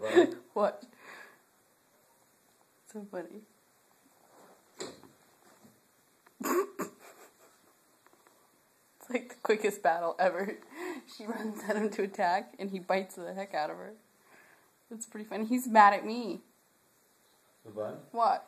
What? So funny. it's like the quickest battle ever. She runs at him to attack, and he bites the heck out of her. It's pretty funny. He's mad at me. The bun. What?